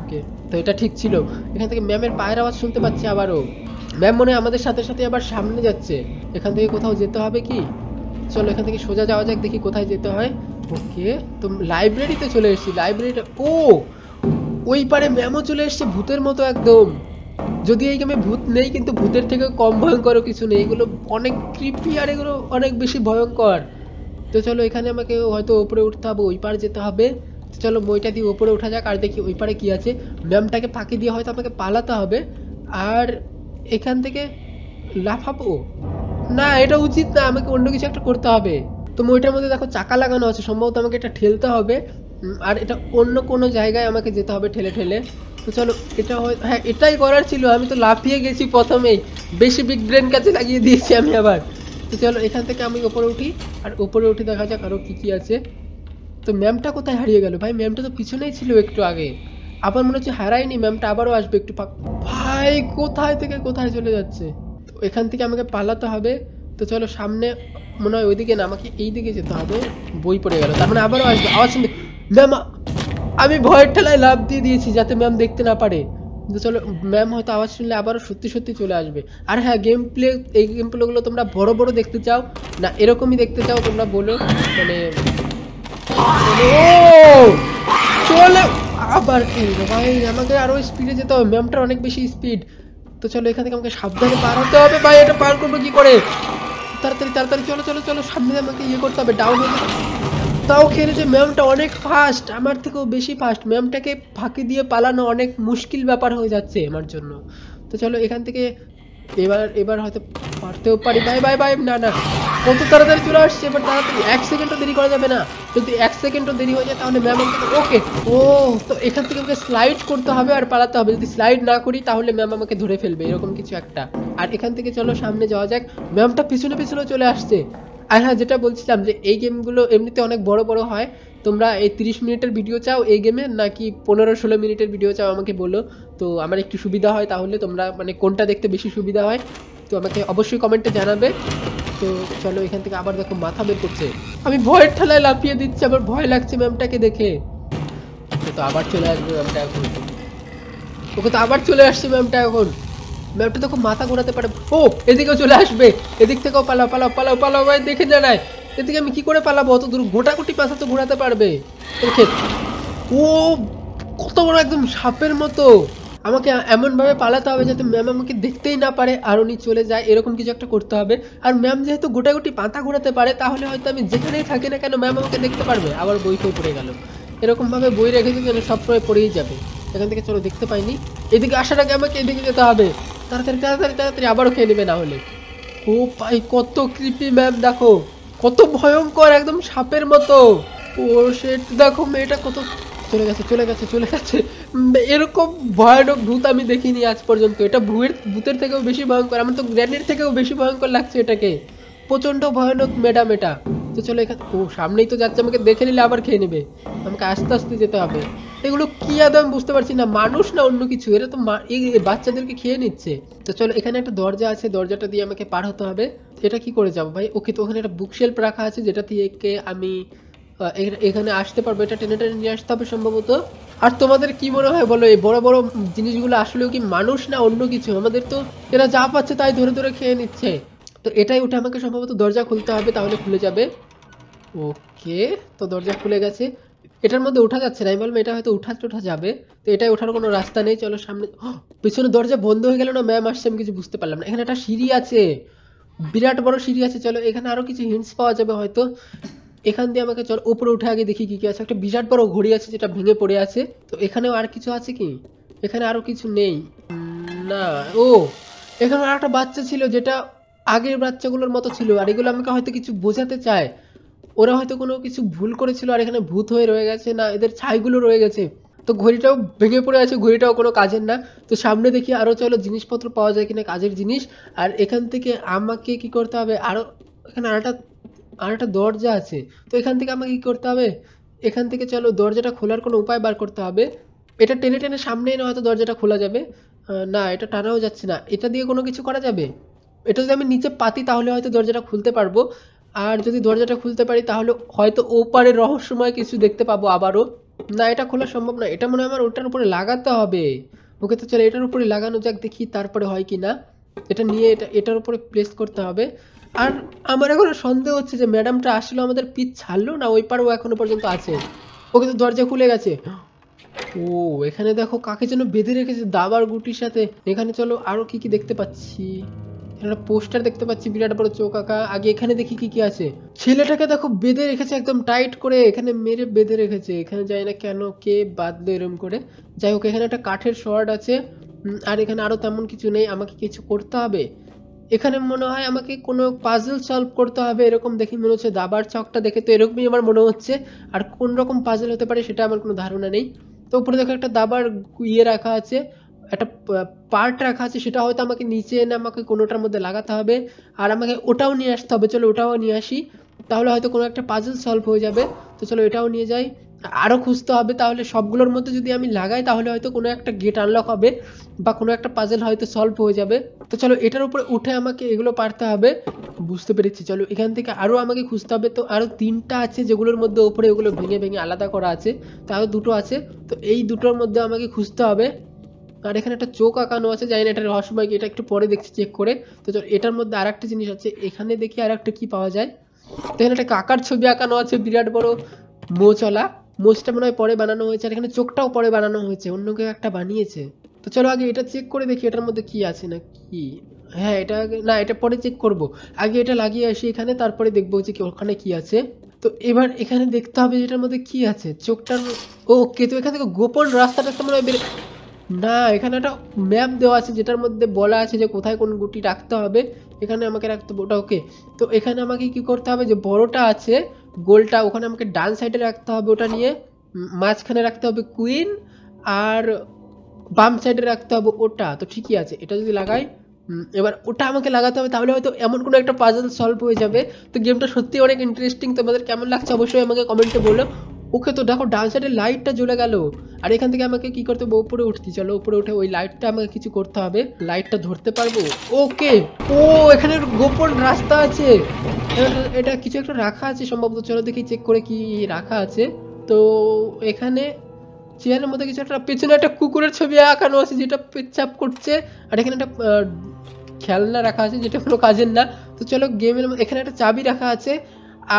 [SPEAKER 1] ওকে, তো এটা ঠিক ছিল। এখান থেকে ম্যামের পায়ের আওয়াজ শুনতে পাচ্ছি আবারও। ম্যাম মনে আমাদের সাথে সাথে আবার সামনে যাচ্ছে। এখান থেকে কোথাও যেতে হবে কি? চলো এখান থেকে সোজা যাওয়া যাক, দেখি কোথায় যেতে হয়। ওকে, তো লাইব্রেরিতে চলে এসেছি লাইব্রেরিটা ও! ওই পারে ম্যামও চলে এসেছে, ভূতের মতো একদম। যদি এই গেমে ভূত নেই, কিন্তু ভূতের থেকে কম ভয়ঙ্কর কিছু নেই। এগুলো অনেক ক্রিপি আর এগুলো অনেক বেশি ভয়ঙ্কর। তো চলো, এখানে আমাকে হয়তো ওপরে উঠতে হবে, ওই পারে যেতে হবে। চলো, বইটা দিয়ে ওপরে ওঠা যাক আর দেখি ওই পারে কি আছে। ম্যামটাকে ফাঁকি দিয়ে হয়তো আমাকে পালাতে হবে। আর এখান থেকে লাফাবো? না, এটা উচিত না, আমাকে অন্য কিছু একটা করতে হবে। তো ওইটার মধ্যে দেখো, চাকা লাগানো আছে। সম্ভবত আমাকে এটা ঠেলতে হবে। আর এটা অন্য কোনো জায়গায় আমাকে যেতে হবে ঠেলে ঠেলে। তো চলো, এটা হয় হ্যাঁ এটাই করার ছিল। আমি তো লাফিয়ে গেছি প্রথমেই। বেশি বিগ ব্রেন কাছে লাগিয়ে দিয়েছি আমি আবার। তো চলো, এখান থেকে আমি উপরে উঠি। আর উপরে উঠে দেখা যাক আরও কী কী আছে। তো ম্যামটা কোথায় হারিয়ে গেল? ভাই ম্যামটা তো পিছনেই ছিল একটু আগে। আবার মনে হচ্ছে হারায়নি। ম্যামটা আবারও আসবে একটু ভাই, কোথায় থেকে কোথায় চলে যাচ্ছে? তো এখান থেকে আমাকে পালাতে হবে। তো চলো, সামনে মনে হয় ওইদিকে না, আমাকে এই দিকে যেতে হবে। বই পড়ে গেল। তার মানে আবারও আসবে। আওয়াজ শুনতে ম্যাম আমি ভয়ের ঠেলায় লাভ দিয়ে দিয়েছি যাতে ম্যাম দেখতে না পারে। তো চলো, ম্যাম হয়তো আওয়াজ শুনলে আবারও সত্যি সত্যি চলে আসবে। আর হ্যাঁ গেম প্লে এই গেম প্লেগুলো তোমরা বড় বড় দেখতে চাও, না এরকমই দেখতে চাও তোমরা বলো মানে চলে, আবার ভাই, আমাকে আরও স্পিডে যেতে হবে, ম্যামটার অনেক বেশি স্পিড তো চলো, এখান থেকে আমাকে সাবধানে পার হতে হবে, ভাই, এটা পার করব কি করে? তাড়াতাড়ি তাড়াতাড়ি, চলো চলো চলো সামনে আমাকে ইয়ে করতে হবে ডাউন হয়ে তাও খেলেছে ম্যামটা অনেক ফাস্ট আমার থেকেও বেশি ফাস্ট ম্যামটাকে ফাঁকি দিয়ে পালানো অনেক মুশকিল ব্যাপার হয়ে যাচ্ছে আমার জন্য। তো চলো এখান থেকে এবার এবার হয়তো পারতেও পারি। বাই বাই বাই, না না। কত তাড়াতাড়ি চলে আসছে, এবার তাড়াতাড়ি এক সেকেন্ডও দেরি করা যাবে না। যদি এক সেকেন্ডও দেরি হয়ে যায়, তাহলে ম্যাম আমাকে ওকে, ও, তো এখান থেকে আমাকে স্লাইড করতে হবে আর পালাতে হবে। যদি স্লাইড না করি, তাহলে ম্যাম আমাকে ধরে ফেলবে, এরকম কিছু একটা। আর এখান থেকে চলো সামনে যাওয়া যাক। ম্যামটা পিছনে পিছনে চলে আসছে। আর হ্যাঁ যেটা বলছিলাম যে এই গেমগুলো এমনিতে অনেক বড় বড় হয়, তোমরা এই তিরিশ মিনিটের ভিডিও চাও এই গেমে নাকি পনেরো ষোলো মিনিটের ভিডিও চাও আমাকে বলো। তো আমার একটু সুবিধা হয় তাহলে তোমরা মানে কোনটা দেখতে বেশি সুবিধা হয়, তো আমাকে অবশ্যই কমেন্টে জানাবে। তো চলো এখান থেকে আবার দেখো মাথা বের করছে। আমি ভয়ের ঠেলায় লাফিয়ে দিচ্ছি, আমার ভয় লাগছে ম্যামটাকে দেখে। তো আবার চলে আসবে ম্যামটা এখন। ওকে তো আবার চলে আসছে ম্যামটা এখন। ম্যাপটা তো খুব মাথা ঘোরাতে পারে। ও, এদিকেও চলে আসবে। এদিক থেকেও পালাও পালাও পালাও পালাও, ভাই, দেখে জানায় এদিকে আমি কি করে পালাবো? অত দূর গোটাগুটি পাশা তো ঘোরাতে পারবে। ও, কত বড় একদম সাপের মতো। আমাকে এমনভাবে পালাতে হবে যাতে ম্যাম আমাকে দেখতেই না পারে আর উনি চলে যায়। এরকম কিছু একটা করতে হবে। আর ম্যাম যেহেতু গোটাগুটি পাতা ঘোরাতে পারে, তাহলে হয়তো আমি যেখানেই থাকি না কেন ম্যাম আমাকে দেখতে পারবে। আবার বই ফই পড়ে গেল। এরকমভাবে বই রেখেছি যেন সবসময় পড়েই যাবে। এখান থেকে চলো, দেখতে পাইনি। এদিকে আসার আগে আমাকে এদিকে যেতে হবে। তাড়াতাড়ি তাড়াতাড়ি তাড়াতাড়ি আবারও খেয়ে নেবে না হলে। ও ভাই, কত কৃপি ম্যাম দেখো। কত ভয়ঙ্কর, একদম সাপের মতো। ও সেট দেখো, মেয়েটা কত চলে গেছে চলে গেছে চলে গেছে। এরকম ভয়ানক ভূত আমি দেখিনি আজ পর্যন্ত। এটা ভূতের ভূতের থেকেও বেশি ভয়ঙ্কর, আমার তো গ্র্যান্ডের থেকেও বেশি ভয়ঙ্কর লাগছে এটাকে। প্রচণ্ড ভয়ানক ম্যাডাম এটা। তো চলো এখানে ও, সামনেই তো যাচ্ছে, আমাকে দেখে নিলে আবার খেয়ে নেবে। আমাকে আস্তে আস্তে যেতে হবে। এগুলো কি আদৌ আমি বুঝতে পারছি না। মানুষ না অন্য কিছু? এরা তো বাচ্চাদেরকে খেয়ে নিচ্ছে। তো চলো, এখানে একটা দরজা আছে। দরজাটা দিয়ে আমাকে পার হতে হবে। এটা কি করে যাব ভাই? ওকে তো ওখানে একটা বুকশেল্ফ রাখা আছে, যেটা দিয়ে আমি এখানে- আসতে পারব। এটা টেনে টেনে নিয়ে আসতে হবে সম্ভবত। আর তোমাদের কি মনে হয় বলো, এই বড় বড় জিনিসগুলো আসলেও কি মানুষ না অন্য কিছু? আমাদের তো এরা যা পাচ্ছে তাই ধরে ধরে খেয়ে নিচ্ছে। তো এটাই উঠে আমাকে সম্ভবত দরজা খুলতে হবে, তাহলে খুলে যাবে। ওকে, তো দরজা খুলে গেছে। এটার মধ্যে ওঠা যাচ্ছে না। আমি বললাম এটা হয়তো উঠা টোঠা যাবে। তো এটাই ওঠার কোনো রাস্তা নেই। চলো সামনে ও, পিছনে দরজা বন্ধ হয়ে গেল না ম্যাম আসছে আমি কিছু বুঝতে পারলাম না। এখানে একটা সিঁড়ি আছে। বিরাট বড় সিঁড়ি আছে। চলো এখানে আরও কিছু হিন্টস পাওয়া যাবে হয়তো। এখান দিয়ে আমাকে চল উপরে উঠে আগে দেখি কি কি আছে। একটা বিরাট বড় ঘড়ি আছে যেটা ভেঙে পড়ে আছে। তো এখানেও আর কিছু আছে কি? এখানে আরও কিছু নেই। না ও এখানে আর একটা বাচ্চা ছিল যেটা আগের বাচ্চাগুলোর মতো ছিল। আর এগুলো আমাকে হয়তো কিছু বোঝাতে চায়। ওরা হয়তো কোনো কিছু ভুল করেছিল আর এখানে ভূত হয়ে রয়ে গেছে না, এদের ছাইগুলো রয়ে গেছে। তো ঘড়িটাও ভেঙে পড়ে আছে, ঘড়িটাও কোনো কাজের না। তো সামনে দেখি আরও চলো জিনিসপত্র পাওয়া যায় কিনা কাজের জিনিস। আর এখান থেকে আমাকে কি করতে হবে? আরও এখানে আরেকটা আরেকটা দরজা আছে। তো এখান থেকে আমাকে কি করতে হবে? এখান থেকে চলো দরজাটা খোলার কোনো উপায় বার করতে হবে। এটা টেনে টেনে সামনে এনে হয়তো দরজাটা খোলা যাবে। না, এটা টানাও যাচ্ছে না। এটা দিয়ে কোনো কিছু করা যাবে? এটা যদি আমি নিচে পাতি তাহলে হয়তো দরজাটা খুলতে পারব। আর যদি দরজাটা খুলতে পারি, তাহলে হয়তো ওপারে রহস্যময় কিছু দেখতে পাবো আবারও। না, এটা খোলা সম্ভব না এটা মনে হয় আমার ওটার উপরে লাগাতে হবে। ওকে তো চলো, এটার উপরে লাগানো যাক, দেখি তারপরে হয় কি না এটা নিয়ে এটা, এটার উপরে প্লেস করতে হবে। আর আমার এখন সন্দেহ হচ্ছে যে ম্যাডামটা আসলে আমাদের পিচ ছাড়লো না ওই পারেও এখনও পর্যন্ত আছে? ওকে তো দরজা খুলে গেছে। ও, এখানে দেখো কাকে যেন বেঁধে রেখেছে দাবার গুটির সাথে। এখানে চলো আরও কি কি দেখতে পাচ্ছি। একটা পোস্টার দেখতে পাচ্ছি, বিরাট বড় চোখ আঁকা। আগে এখানে দেখি কি কি আছে। ছেলেটাকে দেখো বেঁধে রেখেছে, একদম টাইট করে এখানে মেরে বেঁধে রেখেছে। এখানে জানি না কেন কে বাঁধলো এরম করে। যাই হোক, এখানে একটা কাঠের শর্ট আছে। আর এখানে আরও তেমন কিছু নেই, আমাকে কিছু করতে হবে। এখানে মনে হয় আমাকে কোনো পাজল সলভ করতে হবে, এরকম দেখে মনে হচ্ছে। দাবার চকটা দেখে তো এরকমই আমার মনে হচ্ছে। আর কোন রকম পাজল হতে পারে সেটা আমার কোনো ধারণা নেই। তো উপরে দেখো একটা দাবার ইয়ে রাখা আছে। একটা পার্ট রাখা আছে, সেটা হয়তো আমাকে নিচে এনে আমাকে কোনোটার মধ্যে লাগাতে হবে, আর আমাকে ওটাও নিয়ে আসতে হবে। চলো, ওটাও নিয়ে আসি। তাহলে হয়তো কোনো একটা পাজল সলভ হয়ে যাবে। তো চলো, এটাও নিয়ে যাই। আরও খুঁজতে হবে, তাহলে সবগুলোর মধ্যে যদি আমি লাগাই, তাহলে হয়তো কোনো একটা গেট আনলক হবে, বা কোনো একটা পাজল হয়তো সলভ হয়ে যাবে। তো চলো, এটার উপরে উঠে আমাকে এগুলো পারতে হবে। বুঝতে পেরেছি। চলো, এখান থেকে আরও আমাকে খুঁজতে হবে। তো আরও তিনটা আছে, যেগুলোর মধ্যে ওপরে ওগুলো ভেঙে ভেঙে আলাদা করা আছে। তো আরও দুটো আছে। তো এই দুটোর মধ্যে আমাকে খুঁজতে হবে। আর এখানে একটা চোখ আঁকানো আছে, জানি না এটা রহস্যময় এটা একটু পরে দেখছি চেক করে। তো এটার মধ্যে আর একটা জিনিস আছে, এখানে দেখি আর একটা কি পাওয়া যায়। তো এখানে একটা কাকার ছবি আঁকানো আছে, বিরাট বড় মোচলা মোচটা মনে হয় পরে বানানো হয়েছে, আর এখানে চোখটাও পরে বানানো হয়েছে, অন্য কেউ একটা বানিয়েছে। তো চলো আগে এটা চেক করে দেখি, এটার মধ্যে কি আছে না কি? হ্যাঁ এটা না, এটা পরে চেক করব। আগে এটা লাগিয়ে আসি এখানে, তারপরে দেখব যে ওখানে কি আছে। তো এবার এখানে দেখতে হবে যে এটার মধ্যে কি আছে। চোখটার ওকে, তো এখান গোপন রাস্তাটা মনে হয় না, এখানে একটা ম্যাপ দেওয়া আছে যেটার মধ্যে বলা আছে যে কোথায় কোন গুটি রাখতে হবে। এখানে আমাকে রাখতে হবে ওটা ওকে তো এখানে আমাকে কি করতে হবে? যে বড়টা আছে, গোলটা, ওখানে আমাকে ডান সাইডে রাখতে হবে ওটা নিয়ে। মাঝখানে রাখতে হবে কুইন আর বাম সাইডে রাখতে হবে ওটা। তো ঠিকই আছে, এটা যদি লাগাই এবার ওটা আমাকে লাগাতে হবে, তাহলে হয়তো এমন কোনো একটা পাজল সলভ হয়ে যাবে। তো গেমটা সত্যি অনেক ইন্টারেস্টিং তোমাদের কেমন লাগছে অবশ্যই আমাকে কমেন্টে বলো। ওকে তো দেখো, ডান সাইডে লাইটটা জ্বলে গেল। আর এখান থেকে আমাকে কি করতে হবে? উপরে উঠতে চলো, উপরে উঠে ওই লাইটটা আমাকে কিছু করতে হবে। লাইটটা ধরতে পারব? ওকে, ও, এখানে গোপন রাস্তা আছে। এটা- কিছু একটা রাখা আছে সম্ভবত। চলো দেখি চেক করে কি রাখা আছে। তো এখানে চেয়ারের মধ্যে কিছু একটা, পেছনে একটা কুকুরের ছবি আঁকানো আছে যেটা পেচ্ছাপ করছে। আর এখানে একটা খেলনা রাখা আছে যেটা কোনো কাজের না। তো চলো গেমের এখানে একটা চাবি রাখা আছে।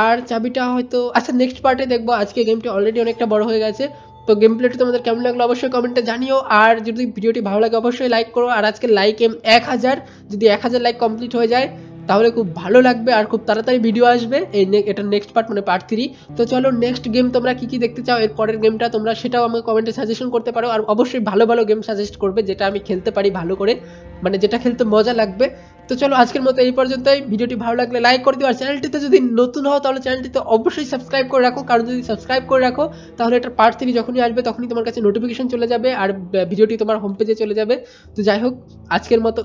[SPEAKER 1] আর চাবিটা হয়তো আচ্ছা নেক্সট পার্টে দেখব, আজকে গেমটি অলরেডি অনেকটা বড় হয়ে গেছে। তো গেম প্লেটা তোমাদের কেমন লাগল অবশ্যই কমেন্টে জানিও। আর যদি ভিডিওটি ভালো লাগে, অবশ্যই লাইক করো। আর আজকে লাইক এম এক হাজার, যদি এক হাজার লাইক কমপ্লিট হয়ে যায়, তাহলে খুব ভালো লাগবে আর খুব তাড়াতাড়ি ভিডিও আসবে। এই এটা নেক্সট পার্ট মানে পার্ট থ্রি তো চলো নেক্সট গেম তোমরা কি কি দেখতে চাও, এর পরের গেমটা তোমরা সেটাও আমাকে কমেন্টে সাজেশন করতে পারো। আর অবশ্যই ভালো ভালো গেম সাজেস্ট করবে, যেটা আমি খেলতে পারি ভালো করে। মানে যেটা খেলতে মজা লাগবে। তো চলো আজকের মতো এই পর্যন্তই। ভিডিওটি ভালো লাগলে লাইক করে দিও। আর চ্যানেলটিতে যদি নতুন হও, তাহলে চ্যানেলটিতে অবশ্যই সাবস্ক্রাইব করে রাখো। কারণ যদি সাবস্ক্রাইব করে রাখো, তাহলে এটা পার্ট থ্রি যখনই আসবে, তখনই তোমার কাছে নোটিফিকেশন চলে যাবে। আর ভিডিওটি তোমার হোম পেজে চলে যাবে। তো যাই হোক, আজকের মতো